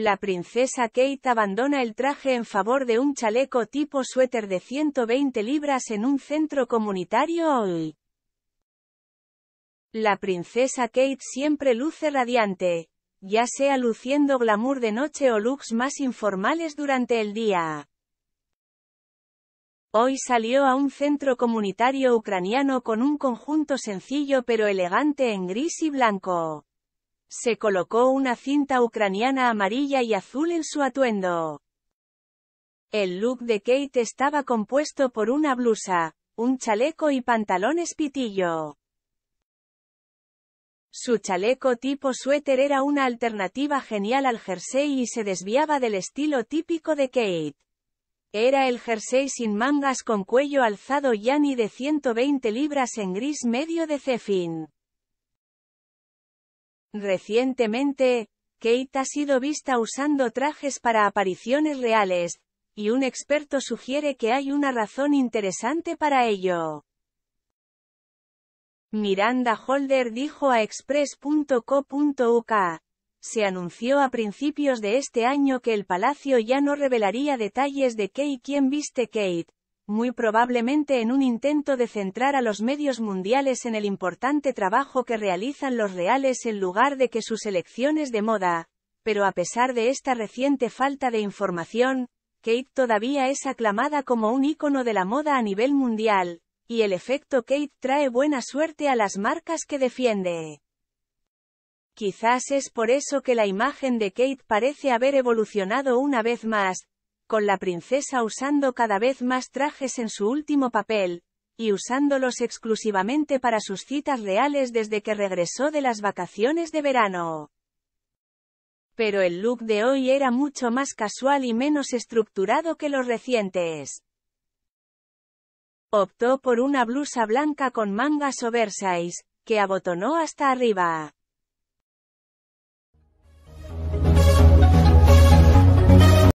La princesa Kate abandona el traje en favor de un chaleco tipo suéter de 120 libras en un centro comunitario hoy. La princesa Kate siempre luce radiante, ya sea luciendo glamour de noche o looks más informales durante el día. Hoy salió a un centro comunitario ucraniano con un conjunto sencillo pero elegante en gris y blanco. Se colocó una cinta ucraniana amarilla y azul en su atuendo. El look de Kate estaba compuesto por una blusa, un chaleco y pantalones pitillo. Su chaleco tipo suéter era una alternativa genial al jersey y se desviaba del estilo típico de Kate. Era el jersey sin mangas con cuello alzado Yani de 120 libras en gris medio de cefin. Recientemente, Kate ha sido vista usando trajes para apariciones reales, y un experto sugiere que hay una razón interesante para ello. Miranda Holder dijo a express.co.uk. Se anunció a principios de este año que el palacio ya no revelaría detalles de y quién viste Kate, muy probablemente en un intento de centrar a los medios mundiales en el importante trabajo que realizan los reales en lugar de que sus elecciones de moda, pero a pesar de esta reciente falta de información, Kate todavía es aclamada como un ícono de la moda a nivel mundial, y el efecto Kate trae buena suerte a las marcas que defiende. Quizás es por eso que la imagen de Kate parece haber evolucionado una vez más, con la princesa usando cada vez más trajes en su último papel, y usándolos exclusivamente para sus citas reales desde que regresó de las vacaciones de verano. Pero el look de hoy era mucho más casual y menos estructurado que los recientes. Optó por una blusa blanca con mangas oversize, que abotonó hasta arriba.